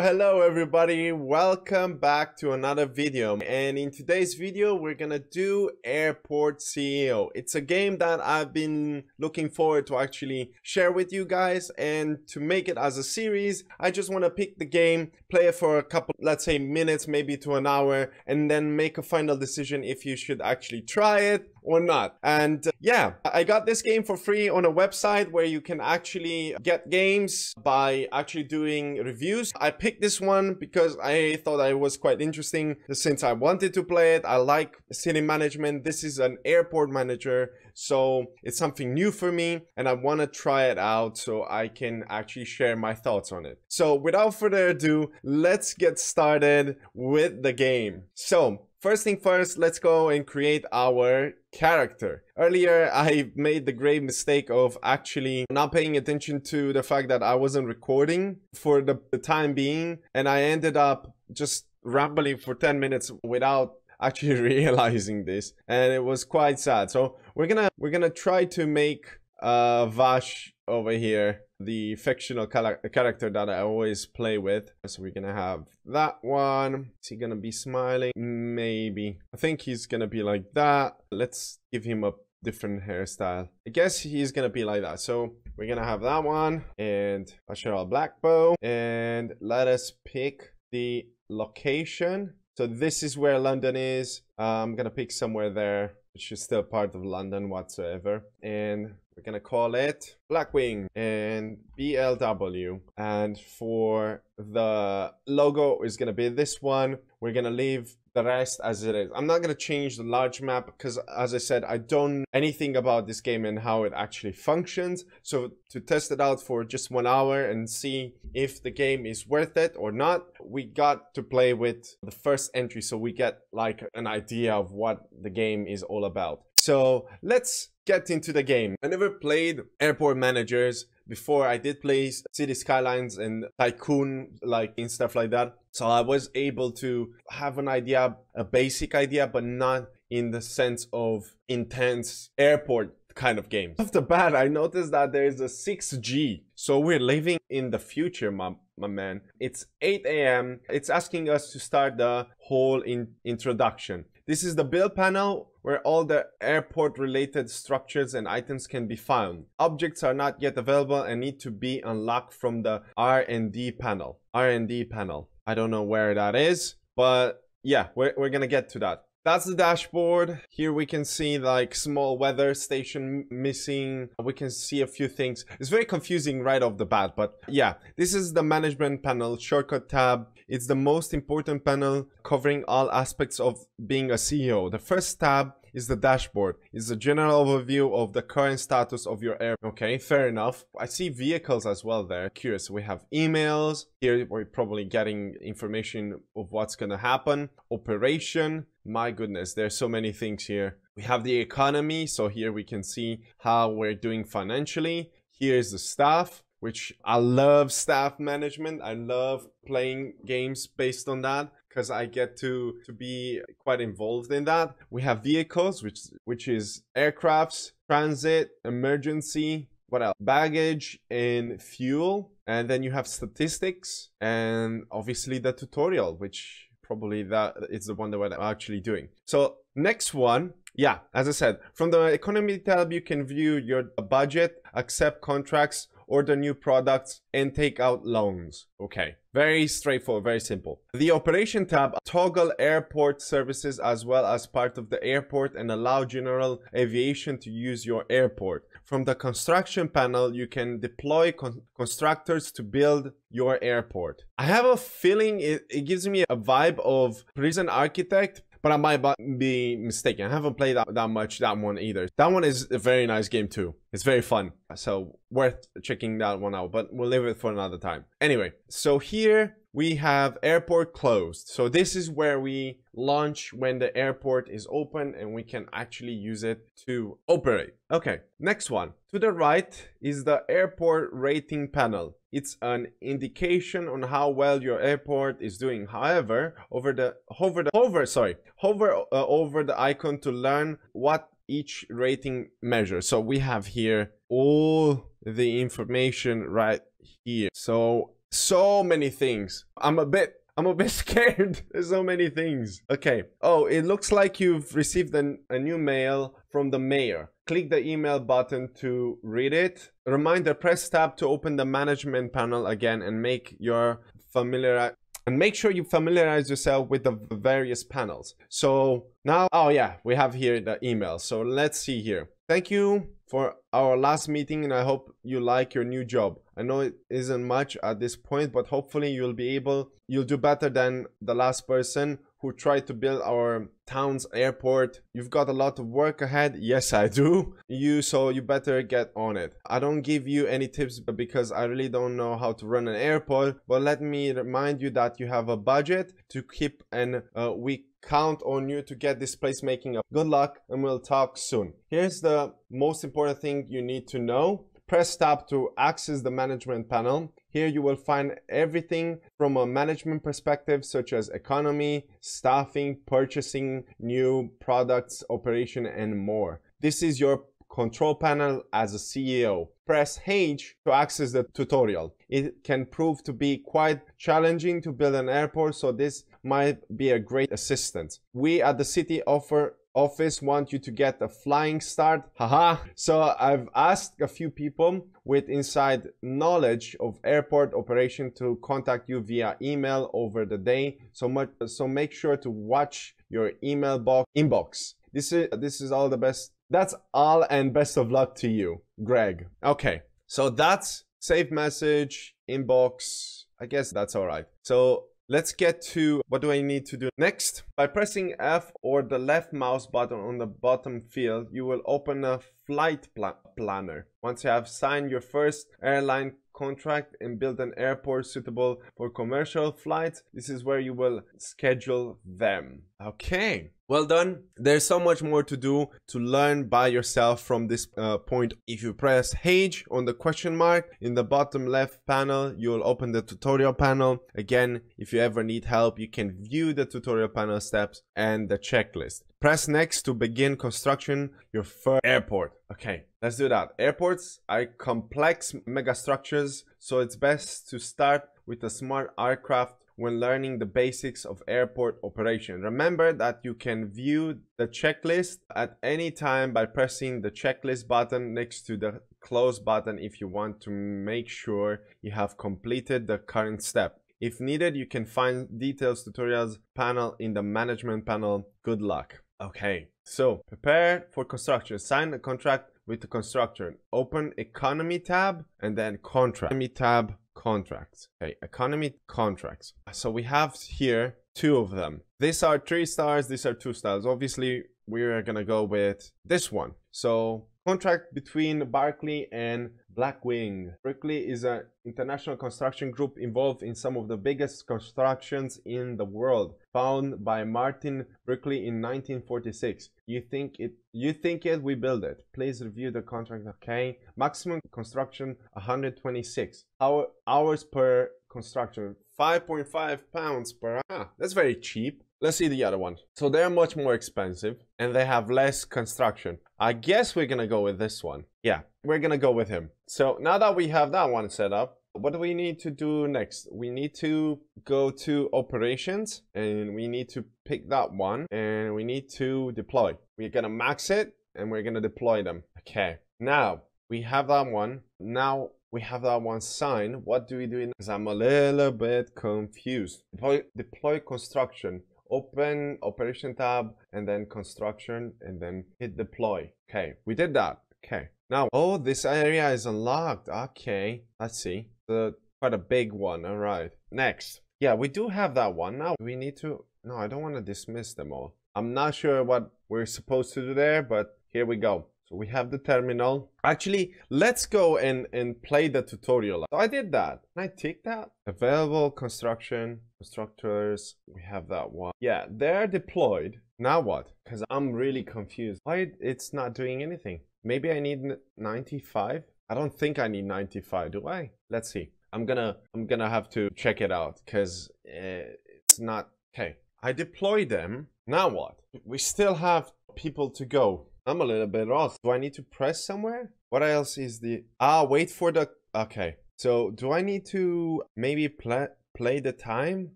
Hello, everybody. Welcome back to another video. And in today's video, we're gonna do Airport CEO. It's a game that I've been looking forward to actually share with you guys and to make it as a series. I just wanna pick the game, play it for a couple, let's say minutes, maybe to an hour, and then make a final decision if you should actually try it or not. And uh, yeah, I got this game for free on a website where you can actually get games by actually doing reviews. I picked this one because I thought it was quite interesting since I wanted to play it. I like city management. This is an airport manager. So it's something new for me and I want to try it out so I can actually share my thoughts on it. So without further ado, let's get started with the game. So First thing first, let's go and create our character. Earlier, I made the grave mistake of actually not paying attention to the fact that I wasn't recording for the, the time being, and I ended up just rambling for 10 minutes without actually realizing this, and it was quite sad. So we're gonna we're gonna try to make uh, Vash over here the fictional character that I always play with. So we're gonna have that one. Is he gonna be smiling? Maybe. I think he's gonna be like that. Let's give him a different hairstyle. I guess he's gonna be like that. So we're gonna have that one and a black bow. And let us pick the location. So this is where London is. I'm gonna pick somewhere there, which is still part of London whatsoever. And we're gonna call it Blackwing and BLW. And for the logo is gonna be this one. We're gonna leave the rest as it is. I'm not gonna change the large map because as I said, I don't know anything about this game and how it actually functions. So to test it out for just one hour and see if the game is worth it or not, we got to play with the first entry so we get like an idea of what the game is all about. So let's get into the game. I never played airport managers before. I did play City Skylines and Tycoon, like in stuff like that. So I was able to have an idea, a basic idea, but not in the sense of intense airport kind of game. Off the bat, I noticed that there is a 6G. So we're living in the future, my, my man. It's 8 a.m. It's asking us to start the whole in introduction. This is the build panel where all the airport related structures and items can be found. Objects are not yet available and need to be unlocked from the R&D panel. R&D panel. I don't know where that is, but yeah, we're, we're gonna get to that. That's the dashboard. Here we can see like small weather station missing. We can see a few things. It's very confusing right off the bat, but yeah, this is the management panel, shortcut tab. It's the most important panel covering all aspects of being a CEO. The first tab is the dashboard. It's a general overview of the current status of your air. Okay, fair enough. I see vehicles as well there. Curious. We have emails. Here we're probably getting information of what's going to happen. Operation. My goodness, there's so many things here. We have the economy. So here we can see how we're doing financially. Here's the staff which I love staff management. I love playing games based on that because I get to to be quite involved in that. We have vehicles, which which is aircrafts, transit, emergency, what else? Baggage and fuel, and then you have statistics, and obviously the tutorial, which probably that is the one that I'm actually doing. So next one yeah, as I said, from the economy tab, you can view your budget, accept contracts, order new products, and take out loans. Okay, very straightforward, very simple. The operation tab, toggle airport services as well as part of the airport and allow general aviation to use your airport. From the construction panel, you can deploy con constructors to build your airport. I have a feeling it, it gives me a vibe of prison architect, but I might be mistaken. I haven't played that, that much that one either. That one is a very nice game too. It's very fun, so worth checking that one out, but we'll leave it for another time. Anyway, so here we have airport closed. So this is where we launch when the airport is open and we can actually use it to operate. Okay, next one. To the right is the airport rating panel. It's an indication on how well your airport is doing. However, over the hover the hover sorry, hover uh, over the icon to learn what each rating measures. So we have here all the information right here. So so many things. I'm a bit I'm a bit scared. There's so many things. Okay. Oh, it looks like you've received an, a new mail from the mayor. Click the email button to read it. Reminder, press tab to open the management panel again and make your familiar and make sure you familiarize yourself with the various panels. So now, oh yeah, we have here the email. So let's see here. Thank you for our last meeting and I hope you like your new job. I know it isn't much at this point, but hopefully you'll be able, you'll do better than the last person who tried to build our town's airport. You've got a lot of work ahead. Yes, I do. You, so you better get on it. I don't give you any tips because I really don't know how to run an airport, but let me remind you that you have a budget to keep and uh, we count on you to get this place making up. Good luck and we'll talk soon. Here's the most important thing you need to know. Press tab to access the management panel. Here you will find everything from a management perspective such as economy, staffing, purchasing, new products, operation and more. This is your control panel as a CEO. Press H to access the tutorial. It can prove to be quite challenging to build an airport, so this might be a great assistant. We at the city offer office want you to get a flying start. Haha. So i've asked a few people with inside knowledge of airport operation to contact you via email over the day. So much so make sure to watch your email box inbox. This is this is all the best that's all and best of luck to you greg. Okay. So that's save message inbox. I guess that's all right. So Let's get to what do I need to do next. By pressing F or the left mouse button on the bottom field, you will open a flight pl planner. Once you have signed your first airline contract and build an airport suitable for commercial flights, this is where you will schedule them. Okay. Well done. There's so much more to do to learn by yourself from this uh, point. If you press H on the question mark in the bottom left panel, you'll open the tutorial panel. Again, if you ever need help, you can view the tutorial panel steps and the checklist. Press next to begin construction your first airport. Okay, let's do that. Airports are complex megastructures, so it's best to start with a smart aircraft when learning the basics of airport operation. Remember that you can view the checklist at any time by pressing the checklist button next to the close button if you want to make sure you have completed the current step. If needed, you can find details tutorials panel in the management panel. Good luck. Okay, so prepare for construction. Sign a contract with the constructor. Open economy tab and then contract. Economy tab contracts. Okay, economy contracts. So we have here two of them. These are three stars, these are two stars. Obviously, we're gonna go with this one. So contract between Barclay and Blackwing. Barclay is an international construction group involved in some of the biggest constructions in the world, found by Martin Barclay in 1946. You think it you think it we build it. Please review the contract, okay? Maximum construction 126. Hour, hours per construction 5.5 pounds per hour. That's very cheap. Let's see the other one. So they're much more expensive and they have less construction. I guess we're gonna go with this one. Yeah, we're gonna go with him. So now that we have that one set up, what do we need to do next? We need to go to operations and we need to pick that one and we need to deploy. We're gonna max it and we're gonna deploy them. Okay, now we have that one. Now we have that one signed. What do we do? Because I'm a little bit confused. Deploy, deploy construction. Open operation tab and then construction and then hit deploy. Okay, we did that. Okay, now, oh, this area is unlocked. Okay, let's see. The quite a big one. All right. Next. Yeah, we do have that one. Now we need to. No, I don't want to dismiss them all. I'm not sure what we're supposed to do there, but here we go. So we have the terminal. Actually, let's go and, and play the tutorial. So I did that. Can I tick that? Available construction, constructors. We have that one. Yeah, they're deployed. Now what? Because I'm really confused. Why it's not doing anything? Maybe I need 95? I don't think I need 95, do I? Let's see. I'm gonna I'm gonna have to check it out because uh, it's not okay. I deploy them. Now what? We still have people to go. I'm a little bit off. Do I need to press somewhere? What else is the ah? Wait for the okay. So do I need to maybe play play the time?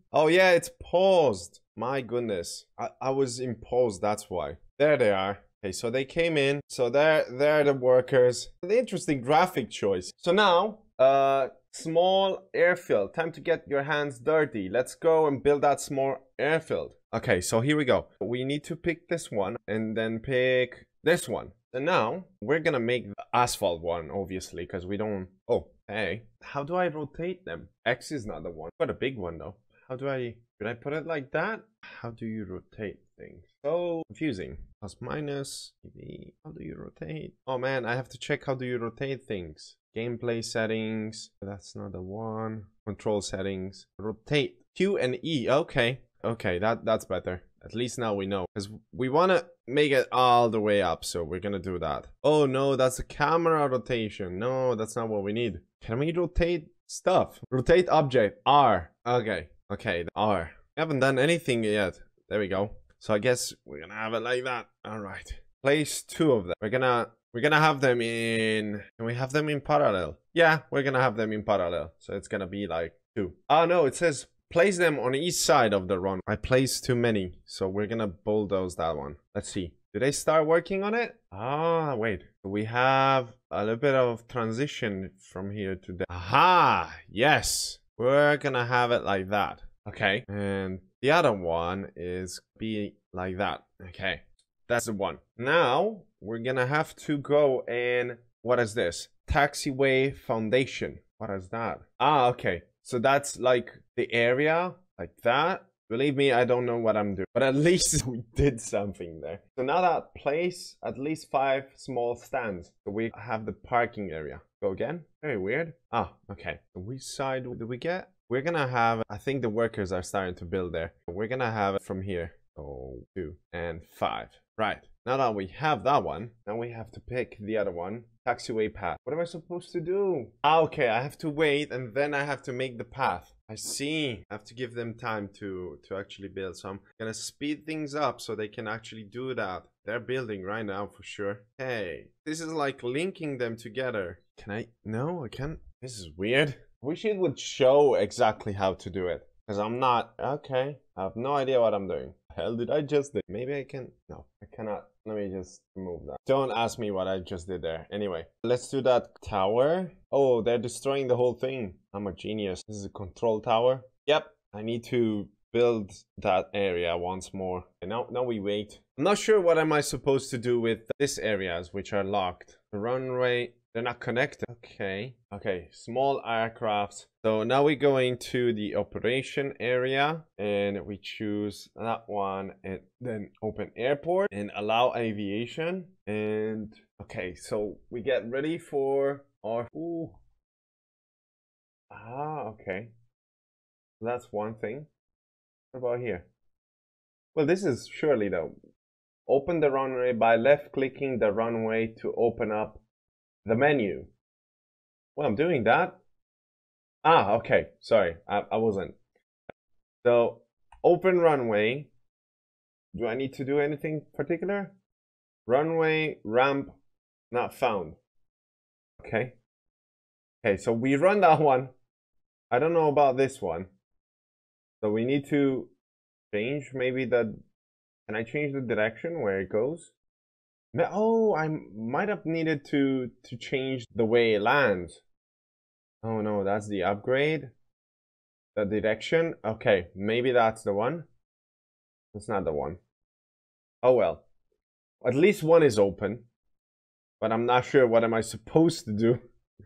Oh yeah, it's paused. My goodness. I, I was in pause, that's why. There they are. Okay, so they came in. So they're, they're the workers. The interesting graphic choice. So now, uh, small airfield. Time to get your hands dirty. Let's go and build that small airfield. Okay, so here we go. We need to pick this one and then pick this one. And now we're gonna make the asphalt one, obviously, because we don't... Oh, hey. How do I rotate them? X is not the one. Got a big one, though. How do I... Should I put it like that? How do you rotate things? So confusing. Plus minus. Maybe. How do you rotate? Oh man, I have to check how do you rotate things. Gameplay settings. That's not the one. Control settings. Rotate. Q and E. Okay. Okay, that that's better. At least now we know. Because we want to make it all the way up. So we're going to do that. Oh no, that's a camera rotation. No, that's not what we need. Can we rotate stuff? Rotate object. R. Okay. Okay. R. We haven't done anything yet. There we go. So I guess we're going to have it like that. All right. Place two of them. We're going to we're gonna have them in can we have them in parallel yeah we're gonna have them in parallel so it's gonna be like two. oh no it says Place them on each side of the run. I placed too many, so we're gonna bulldoze that one. Let's see. Do they start working on it? Ah, wait. We have a little bit of transition from here to there. Aha! Yes! We're gonna have it like that. Okay. And the other one is be like that. Okay. That's the one. Now, we're gonna have to go and... What is this? Taxiway Foundation. What is that? Ah, okay. So that's like the area, like that. Believe me, I don't know what I'm doing, but at least we did something there. So now that place, at least five small stands. So we have the parking area. Go again. Very weird. Ah, okay. Which side do we get? We're gonna have, I think the workers are starting to build there. We're gonna have from here. Oh, two and five. Right. Now that we have that one, now we have to pick the other one taxiway path. What am I supposed to do? Ah, okay, I have to wait and then I have to make the path. I see. I have to give them time to, to actually build. So I'm gonna speed things up so they can actually do that. They're building right now for sure. Hey, this is like linking them together. Can I? No, I can't. This is weird. Wish it would show exactly how to do it. Because I'm not. Okay. I have no idea what I'm doing. Hell did I just do? Maybe I can. No, I cannot. Let me just remove that. Don't ask me what I just did there. Anyway, let's do that tower. Oh, they're destroying the whole thing. I'm a genius. This is a control tower. Yep, I need to build that area once more. And now, now we wait. I'm not sure what am I supposed to do with this areas which are locked. The runway they're not connected. Okay. Okay. Small aircraft. So now we go into the operation area and we choose that one and then open airport and allow aviation. And okay, so we get ready for our. Ooh. Ah, okay. That's one thing. What about here? Well, this is surely though. Open the runway by left clicking the runway to open up the menu. Well, I'm doing that. Ah, okay. Sorry, I, I wasn't. So, open runway. Do I need to do anything particular? Runway, ramp, not found. Okay. Okay, so we run that one. I don't know about this one. So we need to change maybe the... Can I change the direction where it goes? Oh, I might have needed to to change the way it lands. Oh no, that's the upgrade. The direction. Okay, maybe that's the one. It's not the one. Oh well. At least one is open. But I'm not sure what am I supposed to do.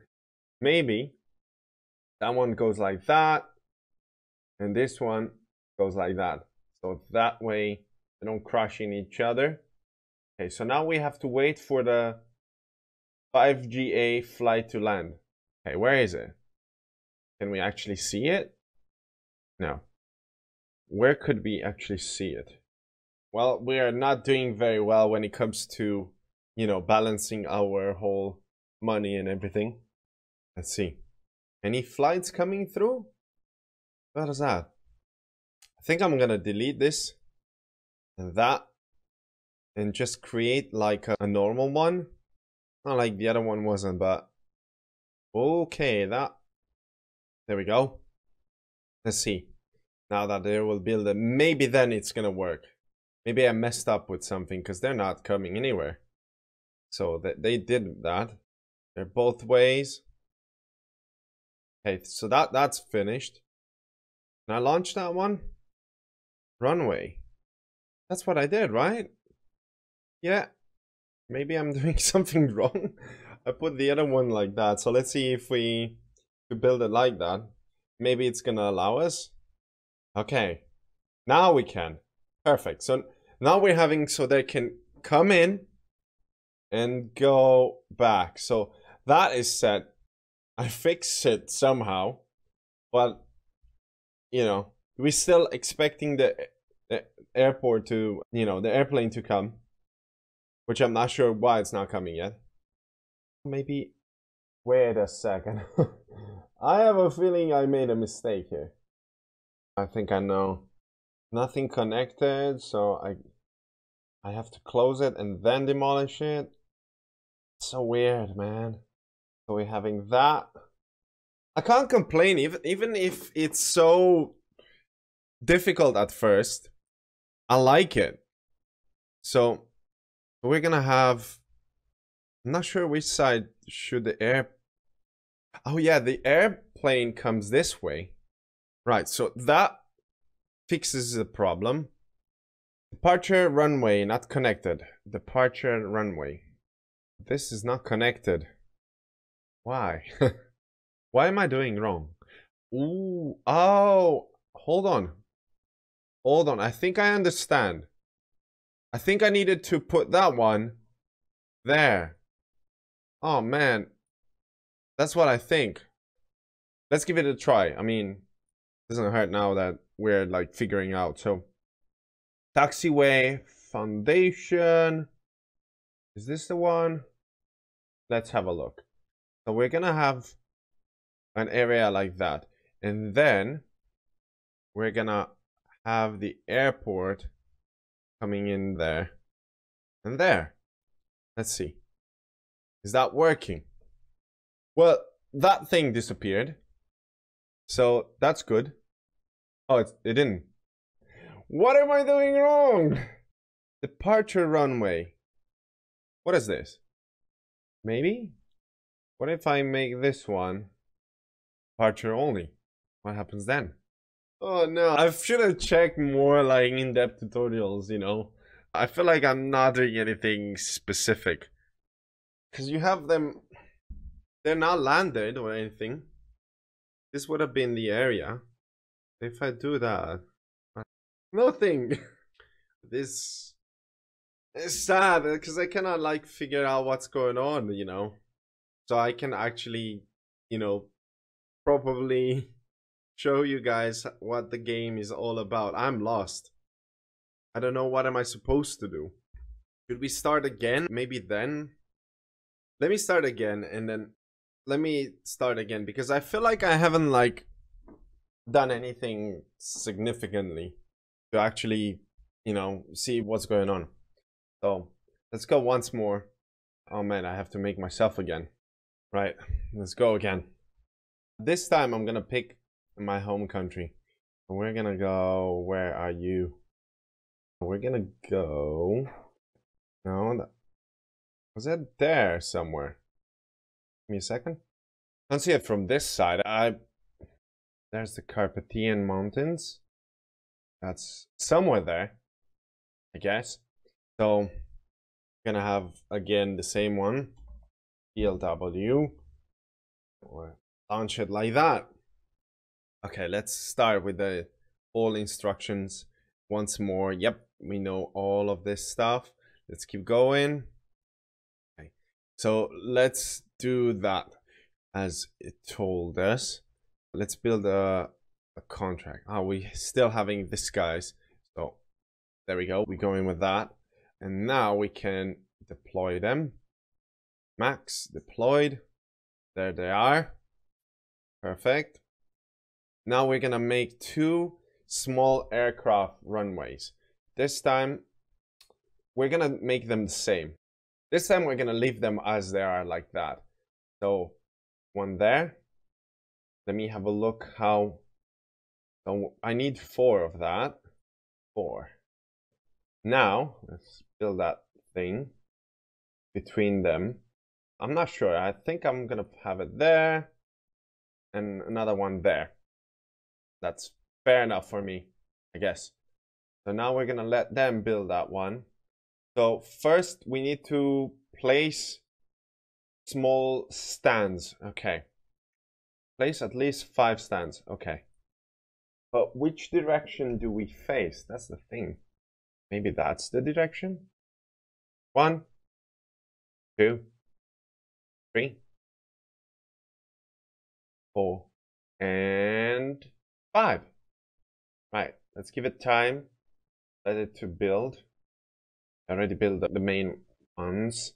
maybe. That one goes like that. And this one goes like that. So that way they don't crush in each other. Okay, so now we have to wait for the 5GA flight to land. Okay, where is it? Can we actually see it? No. Where could we actually see it? Well, we are not doing very well when it comes to, you know, balancing our whole money and everything. Let's see. Any flights coming through? What is that? I think I'm gonna delete this and that and just create like a, a normal one. Not like the other one wasn't, but okay, that There we go. Let's see. Now that they will build it, maybe then it's gonna work. Maybe I messed up with something because they're not coming anywhere. So that they did that. They're both ways. Okay, so that that's finished. Can I launch that one? Runway. That's what I did, right? Yeah. Maybe I'm doing something wrong. I put the other one like that. So let's see if we, we build it like that. Maybe it's gonna allow us. Okay. Now we can. Perfect. So now we're having so they can come in and go back. So that is set. I fixed it somehow, but you know, we're still expecting the, the airport to, you know, the airplane to come, which I'm not sure why it's not coming yet. Maybe, wait a second. I have a feeling I made a mistake here. I think I know. Nothing connected, so I I have to close it and then demolish it. So weird, man. So we're having that. I can't complain even even if it's so difficult at first. I like it. So we're gonna have I'm not sure which side should the air Oh yeah, the airplane comes this way. Right, so that fixes the problem. Departure runway not connected. Departure runway. This is not connected. Why? Why am I doing wrong? Ooh, oh, hold on. Hold on, I think I understand. I think I needed to put that one there. Oh man, that's what I think. Let's give it a try. I mean, doesn't hurt now that we're like figuring out. So, taxiway foundation. Is this the one? Let's have a look. So we're gonna have an area like that. And then we're gonna have the airport coming in there and there. Let's see. Is that working? Well, that thing disappeared. So that's good. Oh, it, it didn't. What am I doing wrong? Departure runway. What is this? Maybe? What if I make this one departure only? What happens then? Oh no, I should have checked more like in-depth tutorials, you know. I feel like I'm not doing anything specific. Because you have them, they're not landed or anything. This would have been the area. If I do that, nothing. this is sad because I cannot like figure out what's going on, you know. So I can actually, you know, probably show you guys what the game is all about. I'm lost. I don't know what am I supposed to do. Should we start again? Maybe then? Let me start again and then let me start again because I feel like I haven't like done anything significantly to actually, you know, see what's going on. So let's go once more. Oh man, I have to make myself again. Right, let's go again. This time I'm gonna pick my home country. We're gonna go, where are you? We're gonna go, no, that, was it there somewhere? Give me a second. I don't see it from this side. I, there's the Carpathian Mountains. That's somewhere there, I guess. So, gonna have again the same one, PLW, or launch it like that. Okay, let's start with the all instructions once more. Yep, we know all of this stuff. Let's keep going. Okay, so let's do that as it told us. Let's build a, a contract. Are oh, we still having this guys? So there we go. We're going with that. And now we can deploy them. Max deployed. There they are. Perfect. Now we're gonna make two small aircraft runways. This time, we're gonna make them the same. This time we're gonna leave them as they are like that. So, one there, let me have a look how so I need four of that. Four. Now, let's build that thing between them. I'm not sure. I think I'm to have it there and another one there. That's fair enough for me, I guess. So now we're to let them build that one. So first we need to place small stands. Okay. Place at least five stands. Okay. But which direction do we face? That's the thing. Maybe that's the direction? One, two, three, four, and five. Right, let's give it time. Let it to build. I already built the main ones.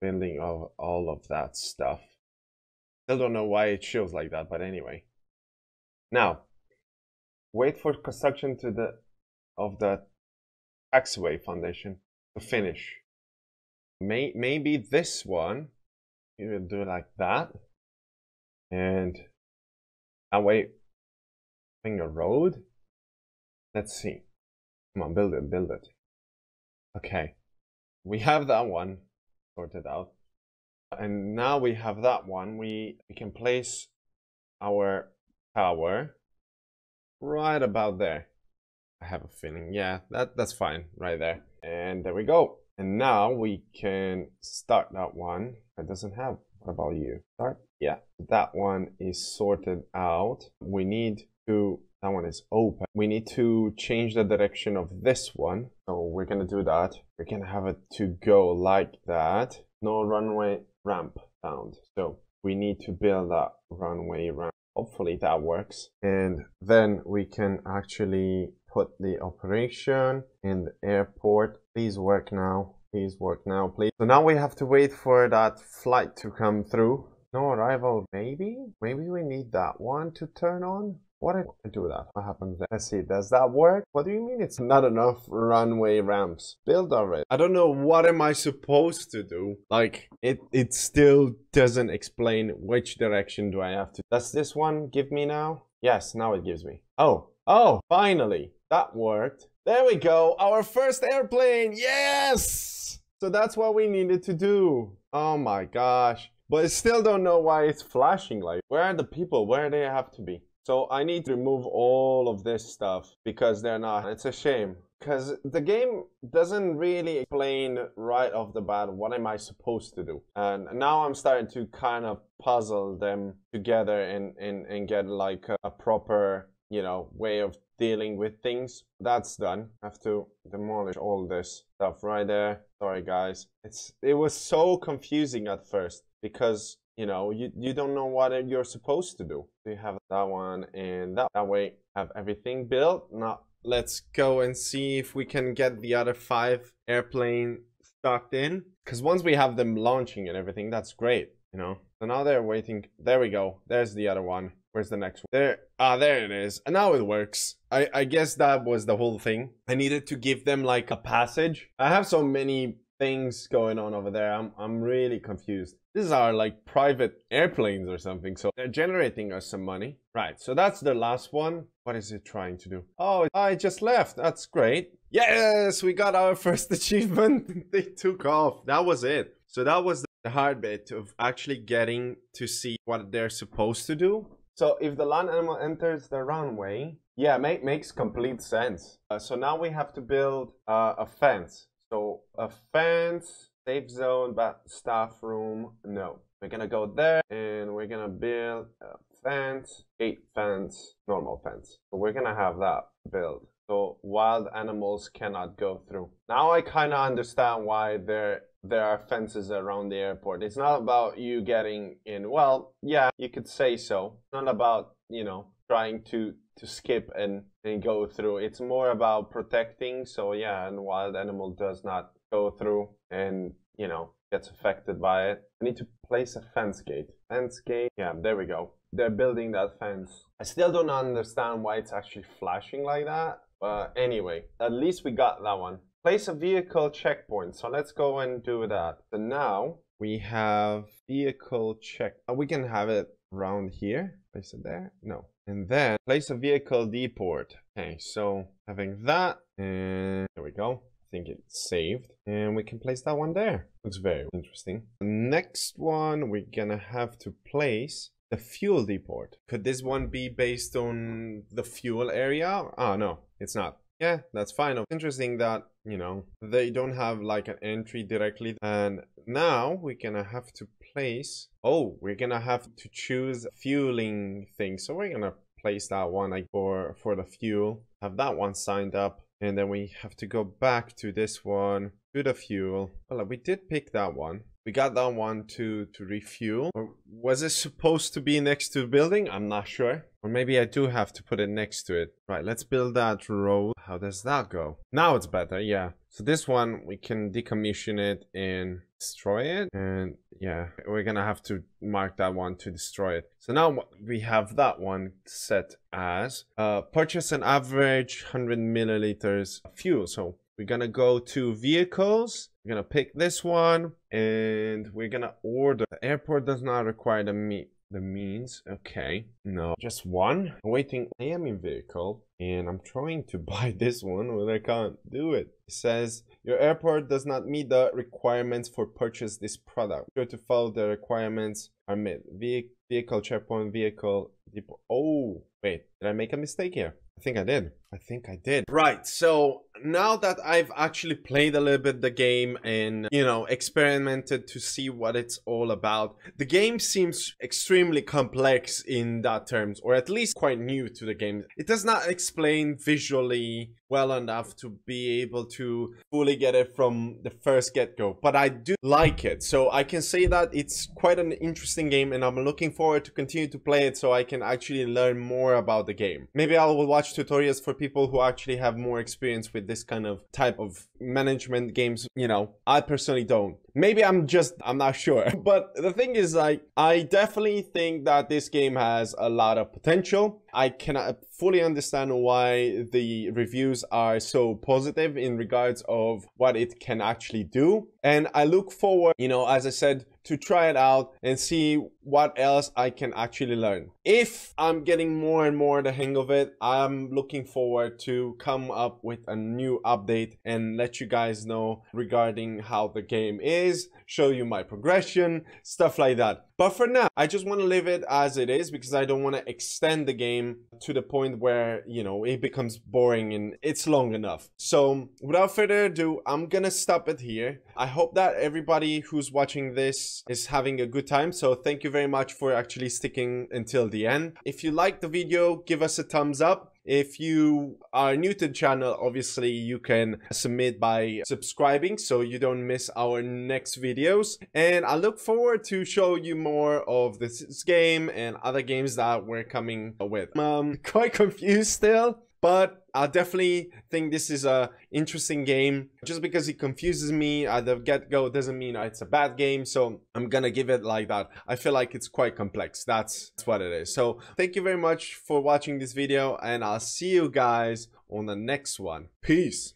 Building of all of that stuff. Still don't know why it shows like that, but anyway. Now, wait for construction to the of the taxiway foundation to finish. May, maybe this one, you will do like that. And I wait, finger road. Let's see. Come on, build it, build it. Okay, we have that one sorted out. And now we have that one, we, we can place our tower right about there. I have a feeling, yeah, that, that's fine right there. And there we go. And now we can start that one. It doesn't have, what about you? Start? Yeah, that one is sorted out. We need to, that one is open. We need to change the direction of this one. So we're gonna do that. We're gonna have it to go like that. No runway ramp found. So we need to build that runway ramp hopefully that works and then we can actually put the operation in the airport please work now please work now please so now we have to wait for that flight to come through no arrival maybe maybe we need that one to turn on what if I do with that? What happens then? Let's see, does that work? What do you mean it's not enough runway ramps? Build already. I don't know what am I supposed to do. Like, it, it still doesn't explain which direction do I have to. Does this one give me now? Yes, now it gives me. Oh, oh, finally. That worked. There we go. Our first airplane. Yes! So that's what we needed to do. Oh my gosh. But I still don't know why it's flashing like. Where are the people? Where do they have to be? So I need to remove all of this stuff because they're not. It's a shame because the game doesn't really explain right off the bat what am I supposed to do. And now I'm starting to kind of puzzle them together and, and, and get like a, a proper, you know, way of dealing with things. That's done. I have to demolish all this stuff right there. Sorry guys. It's it was so confusing at first because you know you, you don't know what you're supposed to do. You have that one and that, that way have everything built. Now let's go and see if we can get the other five airplane stocked in because once we have them launching and everything that's great you know? So now they're waiting there we go there's the other one. Where's the next one? There ah there it is and now it works. I i guess that was the whole thing. I needed to give them like a passage. I have so many things going on over there. I'm, I'm really confused. These are like private airplanes or something. So they're generating us some money. Right. So that's the last one. What is it trying to do? Oh, I just left. That's great. Yes, we got our first achievement. they took off. That was it. So that was the hard bit of actually getting to see what they're supposed to do. So if the land animal enters the runway, yeah, make, makes complete sense. Uh, so now we have to build uh, a fence. So a fence, safe zone, but staff room, no. We're gonna go there and we're gonna build a fence, gate fence, normal fence. So we're gonna have that built. So wild animals cannot go through. Now I kind of understand why there there are fences around the airport. It's not about you getting in. Well, yeah, you could say so. It's not about, you know, trying to to skip and, and go through. It's more about protecting. So yeah, and wild animal does not go through and you know gets affected by it. I need to place a fence gate. Fence gate. Yeah, there we go. They're building that fence. I still don't understand why it's actually flashing like that. But anyway, at least we got that one. Place a vehicle checkpoint. So let's go and do that. So now we have vehicle check. Oh, we can have it around here. place it there no and then place a vehicle deport. Okay so having that and there we go. I think it's saved. And we can place that one there. Looks very interesting. The next one we're gonna have to place the fuel deport. Could this one be based on the fuel area? Oh no it's not yeah that's fine. It's interesting that you know they don't have like an entry directly and now we're gonna have to place oh we're gonna have to choose fueling thing so we're gonna place that one like for for the fuel have that one signed up and then we have to go back to this one to the fuel. Well we did pick that one. We got that one to to refuel. Or was it supposed to be next to the building? I'm not sure or maybe i do have to put it next to it. Right let's build that road. How does that go? Now it's better yeah. So this one we can decommission it and destroy it. And yeah we're gonna have to mark that one to destroy it. So now we have that one set as uh purchase an average 100 milliliters fuel. So we're gonna go to vehicles. We're gonna pick this one and we're gonna order. The airport does not require the meat the means. Okay no just one waiting i am in vehicle and i'm trying to buy this one but i can't do it. It says your airport does not meet the requirements for purchase this product. Sure to follow the requirements. Are met Ve vehicle checkpoint vehicle depot. Oh wait did i make a mistake here? I think I did. I think I did. Right, so now that I've actually played a little bit the game and, you know, experimented to see what it's all about, the game seems extremely complex in that terms, or at least quite new to the game. It does not explain visually well enough to be able to fully get it from the first get-go, but I do like it. So I can say that it's quite an interesting game and I'm looking forward to continue to play it so I can actually learn more about the game. Maybe I will watch tutorials for people who actually have more experience with this kind of type of management games. You know, I personally don't. Maybe I'm just, I'm not sure. But the thing is, like, I definitely think that this game has a lot of potential. I cannot fully understand why the reviews are so positive in regards of what it can actually do. And I look forward, you know, as I said, to try it out and see what else I can actually learn. If I'm getting more and more the hang of it, I'm looking forward to come up with a new update and let you guys know regarding how the game is, show you my progression, stuff like that. But for now, I just want to leave it as it is because I don't want to extend the game to the point where, you know, it becomes boring and it's long enough. So without further ado, I'm gonna stop it here. I hope that everybody who's watching this is having a good time. So thank you very much for actually sticking until the end. If you liked the video, give us a thumbs up. If you are new to the channel, obviously you can submit by subscribing so you don't miss our next videos. And I look forward to show you more of this game and other games that we're coming with. I'm quite confused still but I definitely think this is a interesting game. Just because it confuses me at the get-go doesn't mean it's a bad game, so I'm gonna give it like that. I feel like it's quite complex, that's, that's what it is. So thank you very much for watching this video, and I'll see you guys on the next one. Peace!